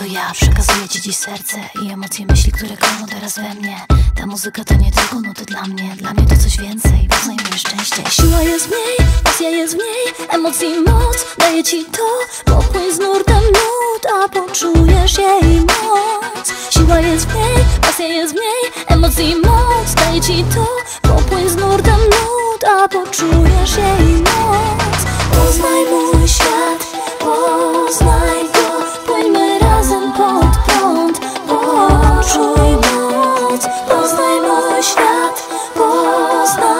to ja. Przekazuję ci dziś serce i emocje, myśli, które krążą teraz we mnie. Ta muzyka to nie tylko nuty dla mnie. Dla mnie to coś więcej, poznaj moje szczęście. Siła jest w niej, pasja jest w niej. Emocji moc, daje ci to. Popłyń z nurtem nut, a poczujesz jej moc. Siła jest w niej, pasja jest w niej. Emocji moc, daje ci to Stop.